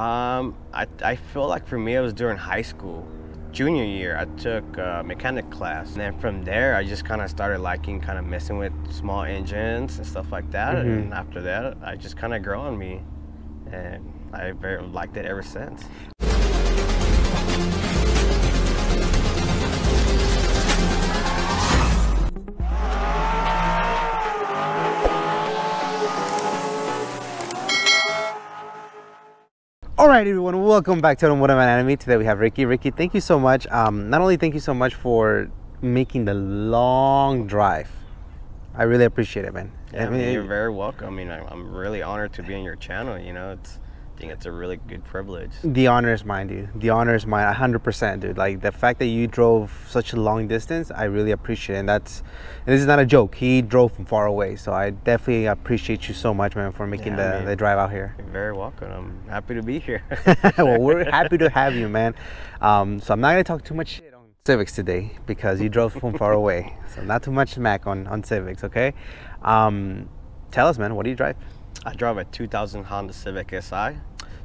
Um, I, I feel like for me it was during high school. Junior year, I took uh, mechanic class. And then from there, I just kind of started liking kind of messing with small engines and stuff like that. Mhm. And after that, I just kind of grew on me. And I very liked it ever since. Right, everyone, welcome back to the I Anime. Today we have Ricky. Ricky, thank you so much. Um, not only thank you so much for making the long drive. I really appreciate it, man. Yeah, I I mean, you're very welcome. I mean, I'm, really honored to be on your channel. You know, it's, think it's a really good privilege. the honor is mine, dude. The honor is mine, 100%, dude. Like the fact that you drove such a long distance, I really appreciate it. And that's, and this is not a joke. He drove from far away, so I definitely appreciate you so much, man, for making Yeah, I the, mean- the drive out here. You're very welcome. I'm happy to be here. well, we're happy to have you, man. Um, so I'm not gonna talk too much shit on Civics today because you drove from far away. So not too much smack on on Civics, okay? Um, tell us, man, what do you drive? I drive a 2000 Honda Civic Si.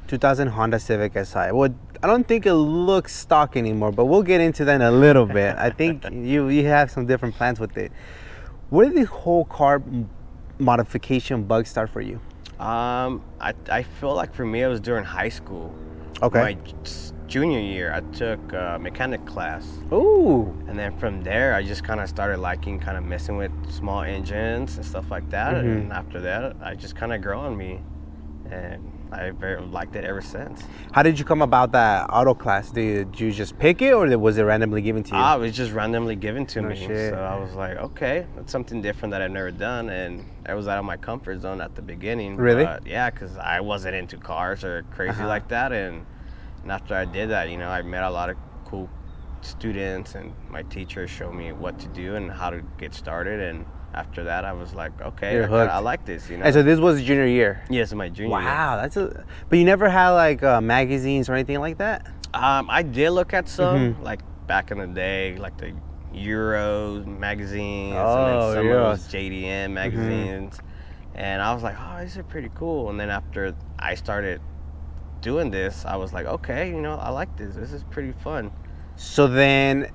2000 Honda Civic Si. Well, I don't think it looks stock anymore, but we'll get into that in a little bit. I think you you have some different plans with it. Where did the whole car modification bug start for you? Um, I, I feel like for me it was during high school. Okay. My junior year, I took uh, mechanic class, Ooh. and then from there, I just kind of started liking kind of messing with small engines and stuff like that. And after that, I just kind of grew on me, and I very liked it ever since. How did you come about that auto class? Did you just pick it, or was it randomly given to you? Ah, it was just randomly given to No me, shit. so I was like, okay, that's something different that I've never done, and I was out of my comfort zone at the beginning. Really? But yeah, because I wasn't into cars or crazy Uh-huh. like that, and, and after I did that, you know, I met a lot of cool students, and my teachers showed me what to do and how to get started, and after that, I was like, okay, I, kinda- I like this, you know. And so this was junior year. yes, my junior. year. Wow, that's a. But you never had like uh, magazines or anything like that. Um, I did look at some, Mhm. like back in the day, like the Euros magazines Oh, and then some Euros. of those JDM magazines. And I was like, oh, these are pretty cool. And then after I started doing this, I was like, okay, you know, I like this. This is pretty fun. So then,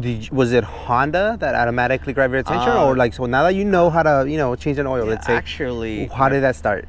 did was it Honda that automatically grabbed your attention, Uh, or like so now that you know how to you know change an oil, Yeah, let's say, actually, how my, did that start?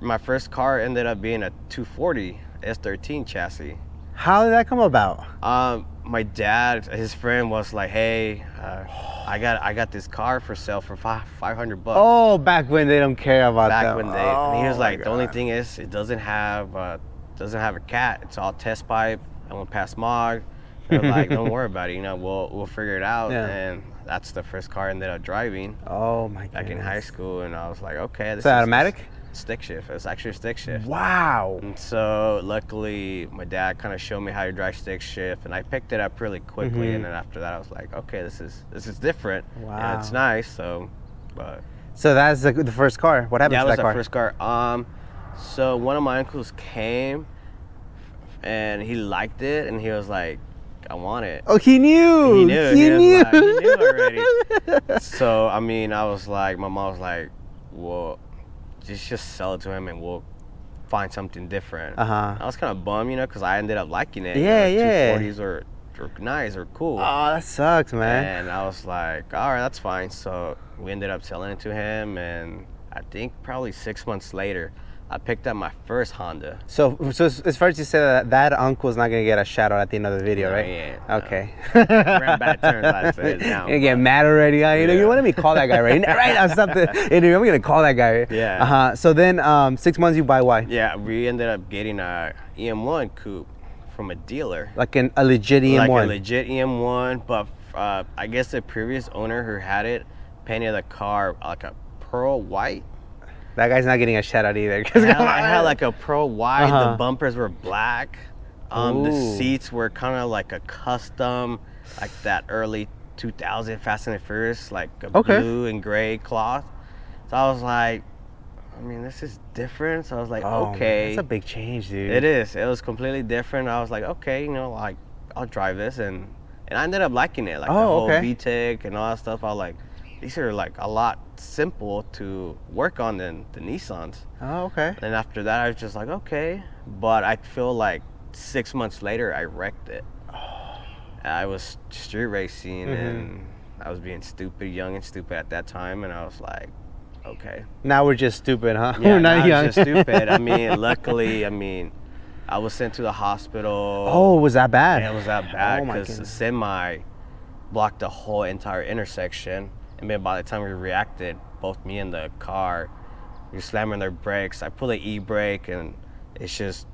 my first car ended up being a 240 S13 chassis. How did that come about? Um, my dad, his friend was like, "Hey, uh, I got I got this car for sale for five five hundred bucks." Oh, back when they don't care about back that. when they and he was Oh, like the only thing is it doesn't have uh, doesn't have a cat it's all test pipe i won't pass smog like don't worry about it you know we'll we'll figure it out Yeah. and that's the first car I ended up driving Oh my god. back in high school and i was like okay this Is that automatic? stick shift it's actually a stick shift Wow. and so luckily my dad kind of showed me how to drive stick shift and i picked it up really quickly Mhm. and then after that i was like okay this is this is different and it's nice so but So that's the, the first car. What happened yeah, to that was that our car? first car. Um, so one of my uncles came, and he liked it, and he was like, "I want it." Oh, he knew. He knew. He, He knew. like- he knew already. so I mean, I was like, my mom was like, "Well, just just sell it to him, and we'll find something different." Uh huh. I was kind of bummed, you know, because I ended up liking it. Yeah, yeah. Two forties were, were nice or cool. Oh, that sucks, man. And I was like, all right, that's fine. So we ended up selling it to him, and I think probably six months later, I picked up my first Honda. So, so it's it's fair to say that that uncle's not gonna get a shout out at the end of the video, No, right? no. Okay. We're on bad now, You get mad already. You know, you Yeah. wanted me to call that guy, right? right. The interview. I'm gonna call that guy. Yeah. Uh huh. So then, um, six months you buy why? Yeah, we ended up getting a EM1 coupe from a dealer. Like an, a legit EM1. Like a legit EM1, but uh, I guess the previous owner who had it painted the car like a pearl white. That guy's not getting a shout out either. It had, it had like a pro white. Uh-huh. The bumpers were black. Um, the seats were kind of like a custom, like that early 2000 Fast and the Furious, like a Okay. blue and gray cloth. So I was like, I mean, this is different. So I was like, Oh, okay, That's a big change, dude. it is. It was completely different. I was like, okay, you know, like I'll drive this, and and I ended up liking it, like the Oh, whole okay. VTEC and all that stuff. I was like, these are like a lot simple to work on than the Nissans. Oh, okay. And after that, I was just like, okay. But I feel like six months later, I wrecked it. Oh. I was street racing Mhm. and I was being stupid, young and stupid at that time. And I was like, okay. Now we're just stupid, huh? Yeah, we're not now young. just stupid. I mean, luckily, I mean, I was sent to the hospital. oh, was that bad? Yeah, it was that bad Oh because the semi blocked the whole entire intersection. And then by the time we reacted, both me and the car, we were slamming their brakes. I pulled the e brake, and it's just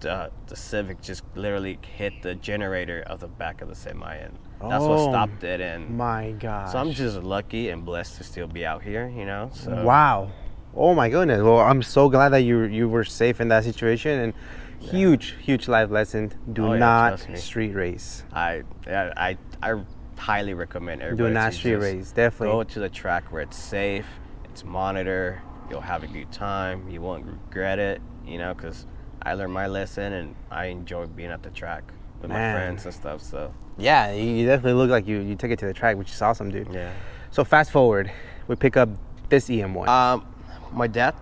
the, the Civic just literally hit the generator of the back of the semi, and that's what Oh, stopped it. And My God. so I'm just lucky and blessed to still be out here, you know. So Wow. Oh my goodness. Well, I'm so glad that you you were safe in that situation and huge huge life lesson. Do Oh, yeah, not street race. I yeah, I I highly recommend everybody Do not street race. Definitely. Go to the track where it's safe, it's monitored. You'll have a good time. You won't regret it, you know, because I learned my lesson and I enjoy being at the track with my friends and stuff. So Yeah, you you definitely look like you you took it to the track, which is awesome, dude. yeah. So fast forward, we pick up this EM1. Um, my dad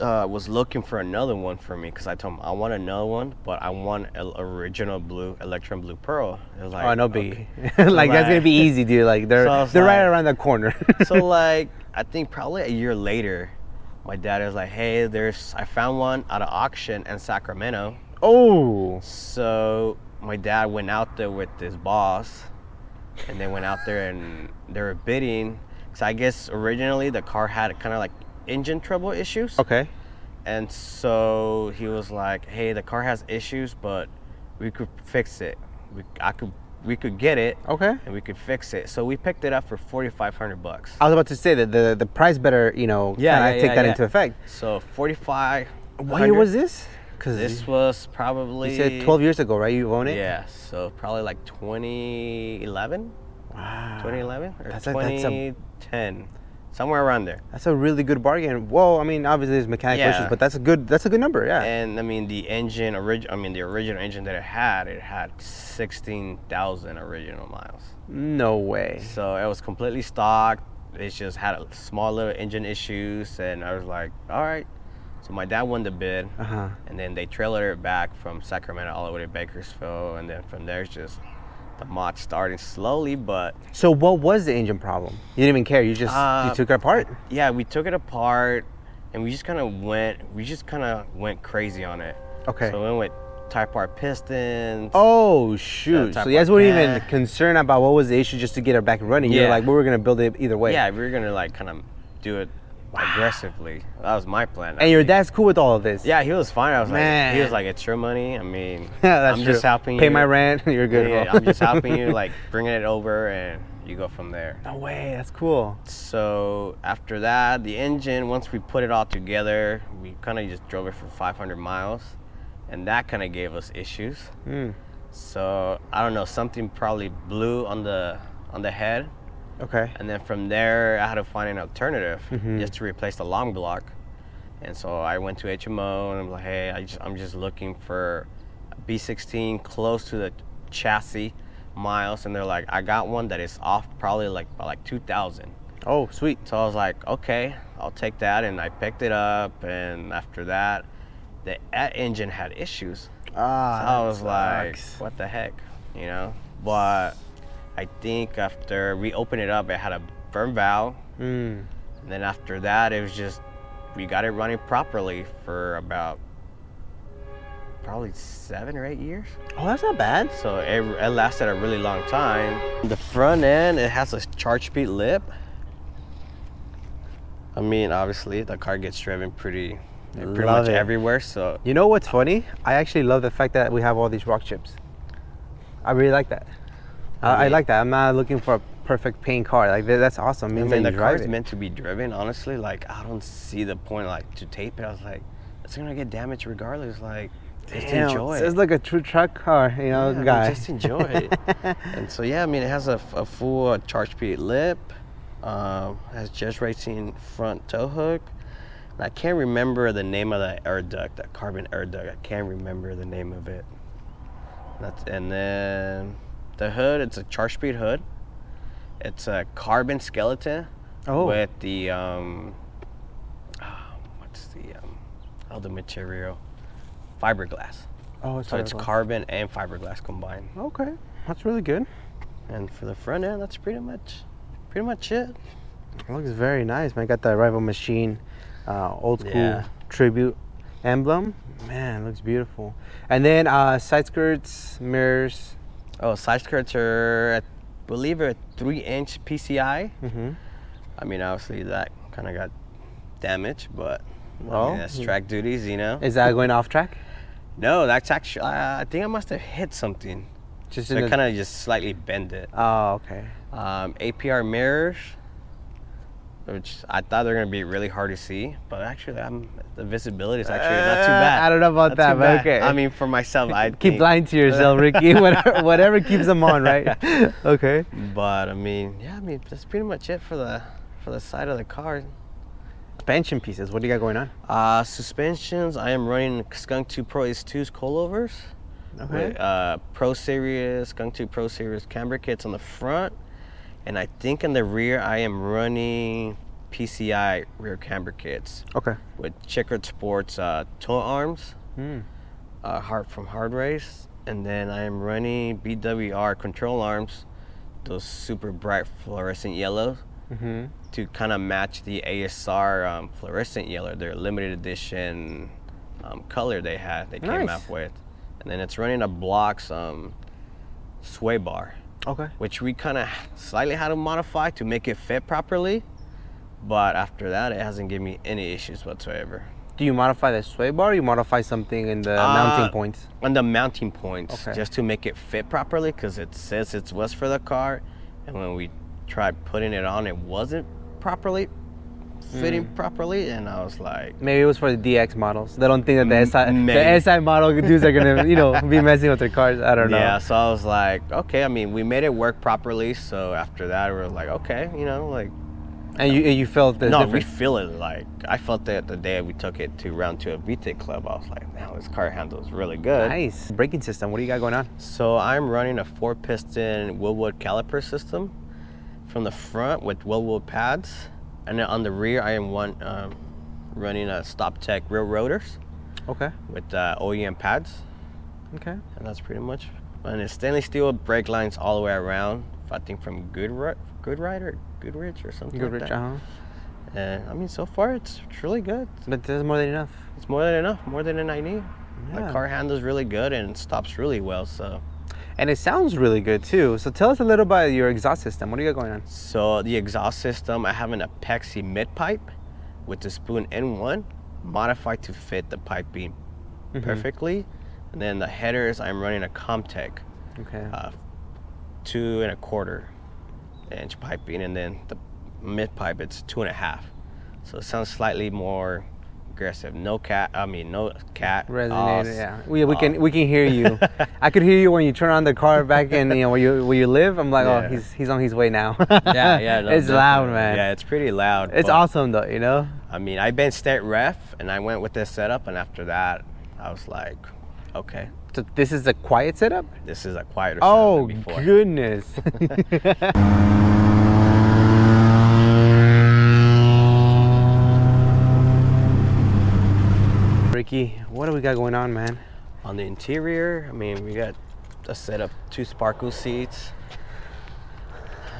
uh, was looking for another one for me because I told him I want another one, but I want an original blue Electron Blue Pearl. It was like, oh no okay. like that's gonna be easy, dude. Like they're So they're right around the corner. so like I think probably a year later, my dad was like, "Hey, there's I found one at an auction in Sacramento." oh. So my dad went out there with his boss, and they went out there and they were bidding. So I guess originally the car had kind of like engine trouble issues, Okay. and so he was like, "Hey, the car has issues, but we could fix it. We I could we could get it." Okay. And we could fix it. So we picked it up for forty five hundred bucks. I was about to say that the the price better, you know, Yeah, kinda yeah, take yeah, that yeah. into effect. So 45. What year was this? Because This was probably. you said 12 years ago, right? You own it. Yeah, so probably like 2011, Wow. 2011 or That's a- that's a- 2010, somewhere around there. That's a really good bargain. Well, I mean, obviously there's mechanical Yeah. issues, but that's a good that's a good number. Yeah. And I mean the engine origin. I mean the original engine that it had, it had 16,000 original miles. no way. So it was completely stock. It just had a small little engine issues, and I was like, all right. So my dad won the bid. Uh huh. and then they trailered it back from Sacramento all the way to Bakersfield, and then from there it's just the mod starting slowly, but So what was the engine problem? You didn't even care. You just Uh, you took it apart. yeah, we took it apart, and we just kind of went, we just kind of went crazy on it. Okay. So we went with Type R pistons. Oh shoot! So you guys weren't even concerned about what was the issue just to get it back running. You're Yeah. like, we were gonna build it either way. yeah, we were gonna like kind of do it aggressively. That was my plan. I And your dad's cool with all of this. Yeah, he was fine. I was like, he was like, it's your money. I mean, Yeah, that's I'm true. just helping Pay you. my rent. You're good. Yeah. I'm just helping you, like bringing it over, and you go from there. no way. That's cool. So after that, the engine, once we put it all together, we kind of just drove it for 500 miles, and that kind of gave us issues. Mm. So I don't know, something probably blew on the on the head, Okay. and then from there I had to find an alternative Mhm. just to replace the long block. And so I went to HMO and I'm like, hey, I just, I'm just looking for a B16 close to the chassis miles, and they're like, I got one that is off probably like by like 2,000. Oh, sweet. So I was like, okay, I'll take that, and I picked it up. And after that, the engine had issues. Ah. So I was that like, what the heck, you know? But I think after we opened it up, it had a burn valve, Mm. and then after that, it was just we got it running properly for about probably seven or eight years. Oh, that's not bad. So it, it lasted a really long time. The front end, it has a ChargeSpeed lip. I mean, obviously, the car gets driven pretty, pretty Love much it. everywhere. So You know what's funny? I actually love the fact that we have all these rock chips. I really like that. I, I like that. I'm not looking for a perfect paint car. Like that's awesome. It I mean, the car's it. meant to be driven. Honestly, like I don't see the point, like to tape it. I was like, it's gonna get damaged regardless. Like, just Damn, enjoy It's like a true truck car, you know, Yeah, I mean, guy. just enjoy it. and so yeah, I mean, it has a, a full uh, ChargeSpeed lip. Um, has J's Racing front tow hook. And I can't remember the name of that air duct, that carbon air duct. I can't remember the name of it. That's and then the hood. It's a ChargeSpeed hood. It's a carbon skeleton, Oh. with the um, ah, what's the um, the material, fiberglass. Oh, it's So it's carbon and fiberglass combined. Okay, that's really good. And for the front end, that's pretty much, pretty much it. It looks very nice, man. Got the rival machine, uh, old school Yeah. tribute emblem. Man, looks beautiful. And then uh, side skirts, mirrors. Oh, side skirts are, I believe, a three-inch PCI. Mm-hmm. I mean, obviously that kind of got damaged, but I Oh. mean, that's track duties, you know. Is that going off track? No, that's actually. Uh, I think I must have hit something. Just So I kind of just slightly bend it. Oh, okay. Um, APR mirrors, which I thought they're gonna be really hard to see, but actually, I'm, the visibility is actually not too Uh, bad. I don't know about Not that, but okay. I mean, for myself, I Keep lying to yourself, Ricky. whatever, whatever keeps them on, right? okay. But I mean, yeah, I mean that's pretty much it for the for the side of the car. Suspension pieces. What do you got going on? Uh, suspensions, I am running Skunk 2 Pro-S 2's coilovers. Okay. With, uh, Pro Series, Skunk 2 Pro Series camber kits on the front. And I think in the rear, I am running PCI rear camber kits Okay. with Checkered Sports uh, toe arms, Hmm. uh, hard from Hard Race. And then I am running BWR control arms, those super bright fluorescent yellow, Mm-hmm. to kind of match the ASR um, fluorescent yellow, their limited edition um, color they had, they came Nice. out with. And then it's running a Blox um, sway bar, Okay. which we kind of slightly had to modify to make it fit properly. But after that, it hasn't given me any issues whatsoever. Do you modify the sway bar or you modify something in the Uh, mounting points? On the mounting points, Okay. just to make it fit properly, because it says it was for the car, and when we tried putting it on, it wasn't properly fitting Mm. properly, and I was like, Maybe it was for the DX models. They don't think that the SI, the. SI model dudes are gonna, you know, be messing with their cars. I don't know. Yeah, so I was like, okay. I mean, we made it work properly. So after that, we are like, okay, you know, like And you you felt the no, we feel it. Like I felt that the day we took it to round two of VTEC Club. I was like, now this car handles really good. Nice braking system. What do you got going on? So I'm running a four-piston Wilwood caliper system from the front with Wilwood pads, and then on the rear I am one um, running a StopTech rear rotors Okay. with uh, OEM pads. Okay. and that's pretty much. And it's stainless steel brake lines all the way around. I think from Goodri- Goodride or Goodrich or something Good like that. Uh huh. And I mean, so far it's, really good. But that's more than enough. It's more than enough, more than I need. Yeah. The car handles really good and stops really well. So, And it sounds really good too. So tell us a little about your exhaust system. What do you got going on? so the exhaust system, I have an Apexi mid pipe with the spoon N1 modified to fit the piping Mhm. perfectly. And then the headers, I'm running a Comptech Okay. uh, two and a quarter inch piping, and then the mid pipe it's two and a half. So it sounds slightly more aggressive. No cat, I mean no cat. Resonated, os, yeah. We, we can uh, we can hear you. I could hear you when you turn on the car back in you know where you where you live. I'm like, oh, he's he's on his way now. yeah, yeah. no, it's loud, man. Yeah, it's pretty loud. It's awesome though, you know. I mean, I've been state ref, and I went with this setup, and after that, I was like, okay, So this is a quiet setup. this is a quieter Oh setup than before. goodness. What do we got going on, man? On the interior, I mean, we got a set of two Sparco seats.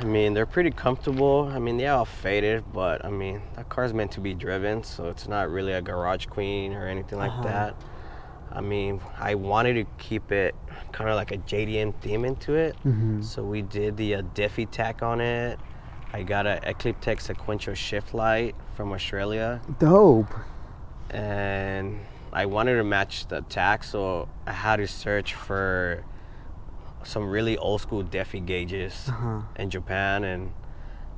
I mean, they're pretty comfortable. I mean, they're all faded, but I mean, that car's meant to be driven, so it's not really a garage queen or anything like Uh-huh. that. I mean, I wanted to keep it kind of like a JDM theme into it, Mhm. so we did the uh, Defi tach on it. I got a Ecliptech sequential shift light from Australia Dope. and I wanted to match the tach, so I had to search for some really old school Defi gauges Uh-huh. in Japan, and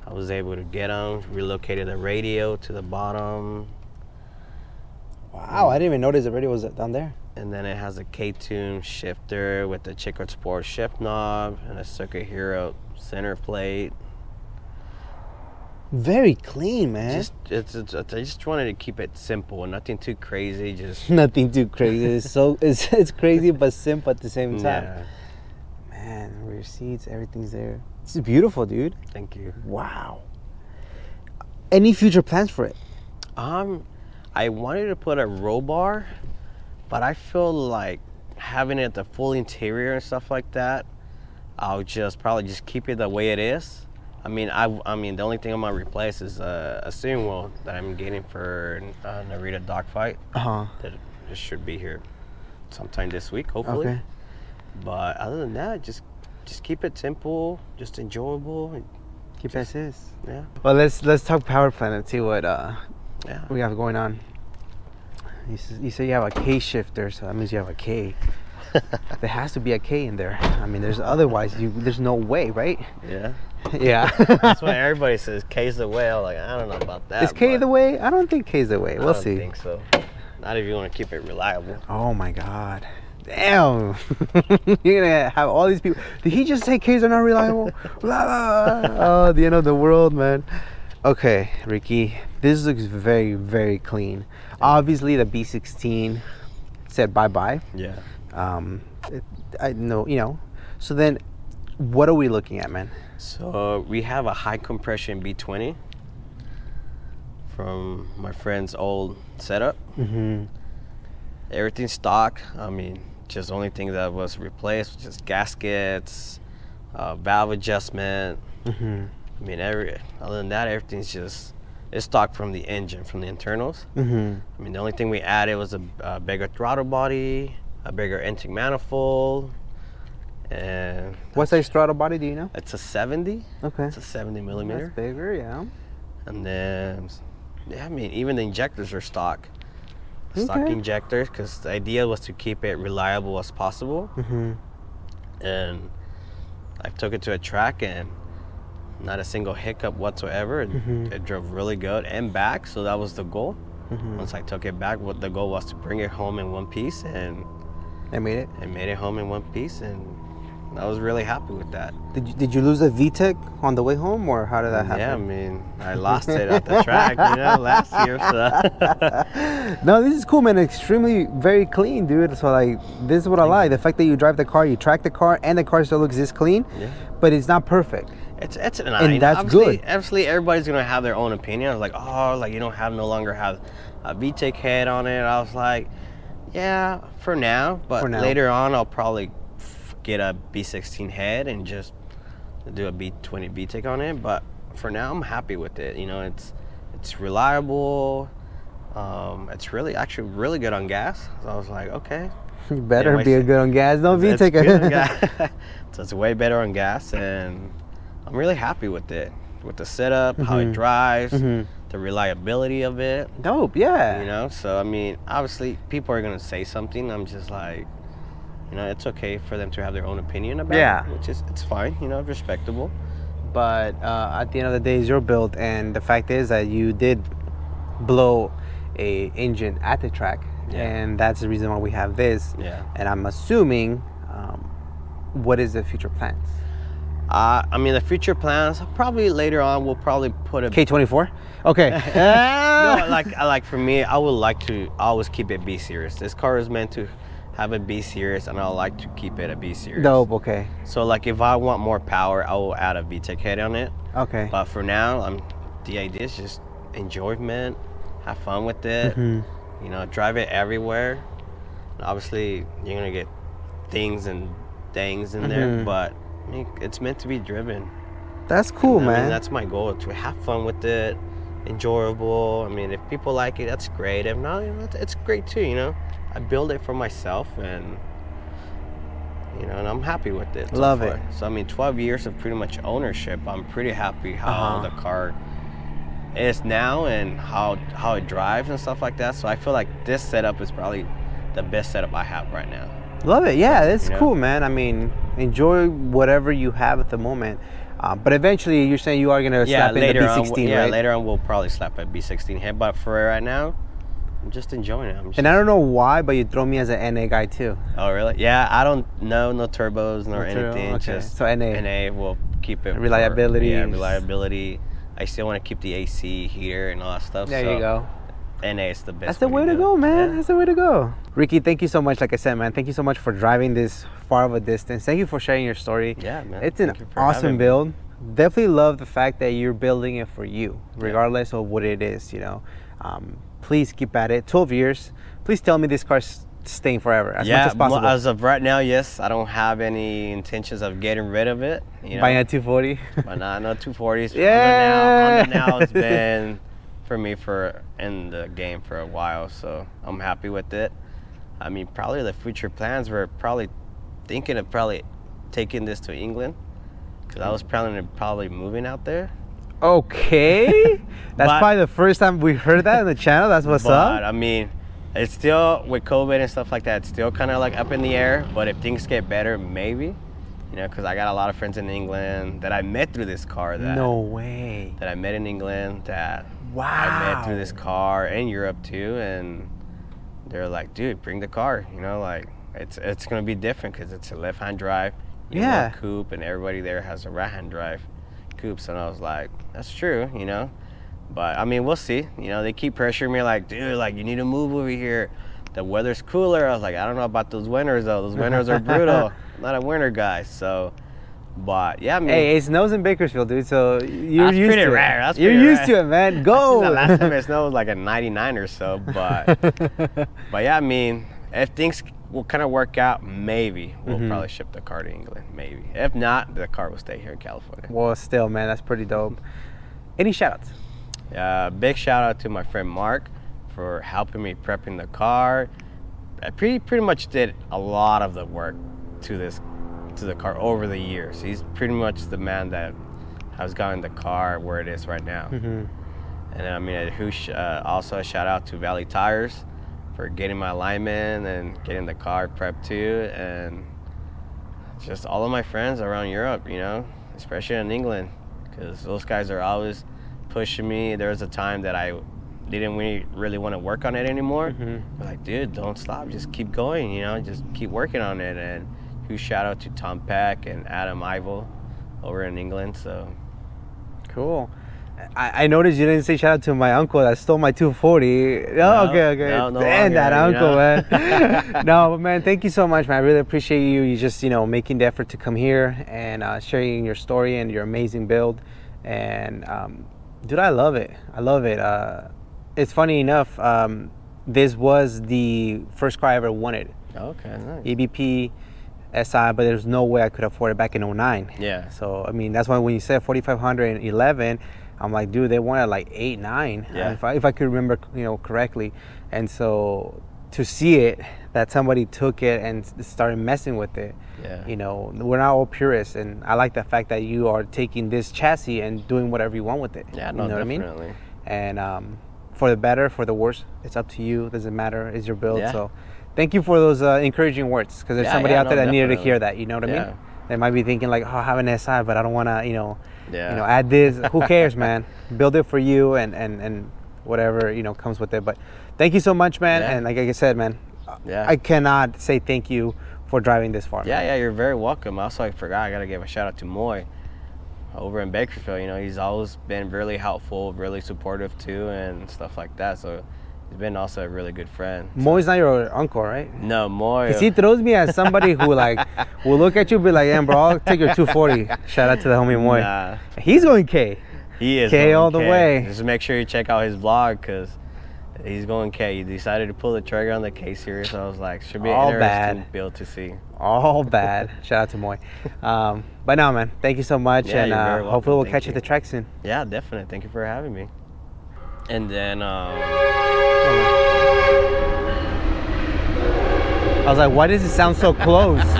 I was able to get them. Relocated the radio to the bottom, Wow, I didn't even notice the radio was down there. and then it has a K-tune shifter with the Checkered Sport shift knob and a Circuit Hero center plate. Very clean, man. Just it's, it's, it's- I just wanted to keep it simple, nothing too crazy. Just Nothing too crazy. It's so it's it's crazy but simple at the same time. yeah. Man, rear seats, everything's there. This is beautiful, dude. Thank you. Wow. Any future plans for it? Um, I wanted to put a roll bar, but I feel like having it the full interior and stuff like that, I'll just probably just keep it the way it is. I mean, I, I mean, the only thing I'm gonna replace is a, a steering wheel that I'm getting for uh, Narita Dogfight. Uh huh. That it should be here sometime this week, hopefully. Okay. But other than that, just just keep it simple, just enjoyable. and Keep as is. Yeah, Well, let's let's talk power plant and see what uh yeah. we have going on. You, you say you have a K shifter, so that means you have a K. there has to be a K in there. I mean, there's otherwise you there's no way, right? yeah. Yeah. That's why everybody says. K's the way. I'm like, I don't know about that. Is K the way? I don't think K's the way. We'll I don't see. think so. Not if you want to keep it reliable. Oh my god. Damn. You're gonna have all these people. Did he just say K's are not reliable? Blah, blah, blah. oh, the end of the world, man. Okay, Ricky. This looks very, very clean. Obviously, the B16 said bye bye. Yeah. Um, it, I know, you know. So then, what are we looking at, man? So we have a high compression B20 from my friend's old setup. Mm-hmm. Everything stock. I mean, just the only thing that was replaced was just gaskets, uh, valve adjustment. Mm-hmm. I mean, every other than that, everything's just it's stock from the engine, from the internals. Mm-hmm. I mean, the only thing we added was a, a bigger throttle body, a bigger intake manifold, and What size throttle body do you know? it's a 70. Okay. It's a 70 millimeter. That's bigger, yeah. And then, yeah, I mean, even the injectors are stock. Stock Okay. injectors, because the idea was to keep it reliable as possible. Mm-hmm. And I took it to a track and not a single hiccup whatsoever. It, Mhm. it drove really good and back, so that was the goal. Mm-hmm. Once I took it back, what the goal was to bring it home in one piece, and I made it. I made it home in one piece, and I was really happy with that. Did you, did you lose the VTEC on the way home, or how did that happen? Yeah, I mean, I lost it at the track, you know, last year. So no, this is cool, man. Extremely very clean, dude. So like, this is what I like. The fact that you drive the car, you track the car, and the car still looks this clean, yeah. but it's not perfect. It's it's an and that's obviously, good. Obviously, everybody's gonna have their own opinion. Like, oh, like you don't have no longer have a VTEC head on it. I was like, yeah, for now. But For now. later on, I'll probably get a B16 head and just do a B20 VTEC on it. But for now, I'm happy with it. You know, it's it's reliable. Um, it's really actually really good on gas. So I was like, okay, You better be a good on gas. Don't VTEC. good on so it's way better on gas, and I'm really happy with it. With the setup, how it Mhm. drives, Mhm. the reliability of it. Dope. Yeah. You know, so I mean, obviously, people are gonna say something. I'm just like, you know, it's okay for them to have their own opinion about Yeah. it, which is it's fine. You know, respectable. but uh, at the end of the day, it's your build, and the fact is that you did blow a engine at the track, Yeah. and that's the reason why we have this. Yeah. And I'm assuming, um, what is the future plans? Uh, I mean, the future plans probably later on we'll probably put a K24. Okay. no, like like for me, I would like to always keep it B series. This car is meant to have a B series, and I like to keep it a B series. Dope. Okay. So like if I want more power, I will add a VTEC head on it. Okay. But for now, I'm the idea is just enjoyment, have fun with it. Mhm. You know, drive it everywhere. And obviously, you're gonna get things and things in there, Mhm. but I mean, it's meant to be driven. That's cool, I man. mean, that's my goal to have fun with it, enjoyable. I mean, if people like it, that's great. If not, you know, it's great too. You know, I build it for myself, and you know, and I'm happy with it. Love far. it. So I mean, 12 years of pretty much ownership. I'm pretty happy how Uh-huh. the car is now and how how it drives and stuff like that. So I feel like this setup is probably the best setup I have right now. Love it. Yeah, it's You know? cool, man. I mean, enjoy whatever you have at the moment. Uh, but eventually, you're saying you are gonna yeah, slap in later the on, B16, yeah, right? later on we'll probably slap a B16 head, but for right now, I'm just enjoying it. I'm just, And I don't know why, but you throw me as an NA guy too. oh really? Yeah, I don't know no turbos nor No turbo, anything. okay. Just So NA. NA will keep it for- Reliability yeah, reliability. I still want to keep the AC heater and all that stuff. There so you go. NA is the best. That's the way to do go, man. Yeah. That's the way to go. Ricky, thank you so much. Like I said, man, thank you so much for driving this far of a distance. Thank you for sharing your story. Yeah, man. It's an Thank you for having awesome me. build. definitely love the fact that you're building it for you, regardless of what it is. You know, um, please keep at it. 12 years. Please tell me this car's staying forever as yeah, much as possible. as of right now, yes, I don't have any intentions of getting rid of it. You know, Buying a 240. but not no 240s. Yeah. Honda now, Honda now has been for me for in the game for a while, so I'm happy with it. I mean, probably the future plans were probably thinking of probably taking this to England because I was planning on probably moving out there. okay. That's But- probably the first time we heard that in the channel. That's what's but up. I mean, it's still with COVID and stuff like that. It's still kind of like up in the air. But if things get better, maybe. You know, because I got a lot of friends in England that I met through this car. That No way. that I met in England that Wow. I met through this car in Europe too, and they're like, "Dude, bring the car." You know, like it's it's gonna be different because it's a left-hand drive. Know, Yeah. coupe, and everybody there has a right-hand drive coupe. So I was like, "That's true," you know. But I mean, we'll see. You know, they keep pressuring me like, "Dude, like you need to move over here. The weather's cooler." I was like, "I don't know about those winters though. Those winters are brutal. Not a winter guy." So, but yeah, I mean, Hey, it snows in Bakersfield, dude. So you're That's used pretty to rare, it. that's you're used rare. to it, man. Go. the last time it snowed was like a 99 or so, but but yeah, I mean, if things will kind of work out, maybe we'll Mhm. probably ship the car to England. Maybe. If not, the car will stay here in California. well, still, man, that's pretty dope. Any shoutouts? Uh, big shout out to my friend Mark for helping me prepping the car. I pretty pretty much did a lot of the work to this to the car over the years. He's pretty much the man that has gotten the car where it is right now. Mm-hmm. And I mean, huge, uh, also a shout out to Valley Tires for getting my alignment and getting the car prepped too. And just all of my friends around Europe, you know, especially in England, because those guys are always pushing me. There was a time that I didn't really, really want to work on it anymore. Mhm. But like, dude, don't stop. Just keep going, you know, just keep working on it. And huge shout out to Tom Peck and Adam Ivel over in England. So, Cool. I, I noticed you didn't say shout out to my uncle that stole my 240. Oh, No, okay, okay. no, no Damn that uncle, man. no, but man, thank you so much, man. I really appreciate you. You just, you know, making the effort to come here and uh, sharing your story and your amazing build. And, um, dude, I love it. I love it. Uh, it's funny enough. Um, this was the first car I ever wanted. okay, nice. EBP SI, but there's no way I could afford it back in 09. Yeah. So I mean, that's why when you said 4511, I'm like, dude, they wanted like eight, nine, Yeah. if I if I could remember, you know, correctly. And so to see it that somebody took it and started messing with it, Yeah. you know, we're not all purists, and I like the fact that you are taking this chassis and doing whatever you want with it. Yeah, you no, know what I mean? definitely. And um, for the better, for the worse, it's up to you. Doesn't matter. It's your build. Yeah. So, thank you for those uh, encouraging words because there's Yeah, somebody out no, there that needed to hear that. You know what I mean? They might be thinking like, oh, I have an SI, but I don't want to, you know, Yeah. you know, add this. Who cares, man? Build it for you and and and whatever you know comes with it. But thank you so much, man. Yeah. And like I said, man, Yeah. I cannot say thank you for driving this far. yeah, yeah, you're very welcome. Also, I forgot, I got to give a shout out to Moy over in Bakersfield. You know, he's always been really helpful, really supportive too, and stuff like that. So he's been also a really good friend. Moy's not your uncle, right? No, Moy. Cause he uh, throws me as somebody who like will look at you and be like, "Yeah, bro, I'll take your 240." Shout out to the homie Moy. Nah, He's going K. he is K all the way. Just make sure you check out his vlog because he's going K. He decided to pull the trigger on the K series. So I was like, should be All interesting bad. build to see. All bad. Shout out to Moy. Um, but no, man, thank you so much, Yeah, and uh, hopefully we'll welcome. catch you at the track soon. Yeah, definitely. Thank you for having me. And then, um, I was like, why does it sound so close?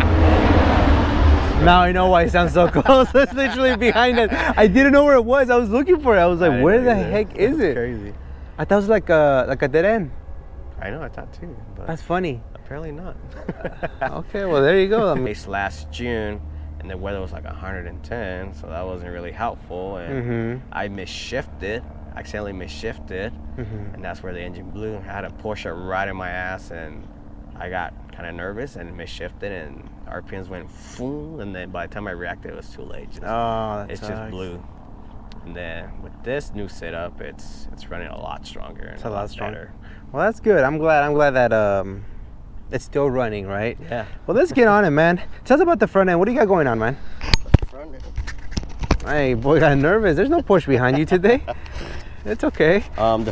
now I know why it sounds so close. it's literally behind us. I didn't know where it was. I was looking for it. I was like, didn't where the heck is That's it? Crazy. I thought it was like a like a dead end. I know, I thought too, but That's funny. apparently not. Okay, well there you go. I mean, last June, and the weather was like 110, so that wasn't really helpful. And Mhm. I misshifted, accidentally misshifted, Mhm. and that's where the engine blew. I had a Porsche right in my ass, and I got kind of nervous and misshifted, and RPMs went boom, and then by the time I reacted, it was too late. Just, oh, that it sucks. just blew. And then with this new setup, it's it's running a lot stronger. And It's a lot stronger. better. Well, that's good. I'm glad. I'm glad that um, it's still running, right? Yeah. Well, let's get on it, man. Tell us about the front end. What do you got going on, man? Front end. Hey, boy, got nervous. There's no push behind you today. It's okay. Um, the